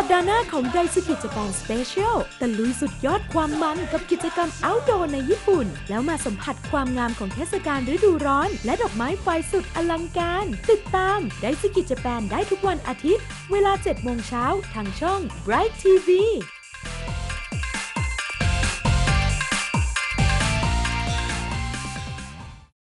สัปดาห์หน้าของ Daisuki Japan Special ตะลุยสุดยอดความมันกับกิจกรรม outdoor ในญี่ปุ่น แล้วมาสัมผัสความงามของเทศกาลฤดูร้อน และดอกไม้ไฟสุดอลังการ ติดตาม Daisuki Japan ได้ทุกวันอาทิตย์ เวลา 7 โมงเช้าทางช่อง Bright TV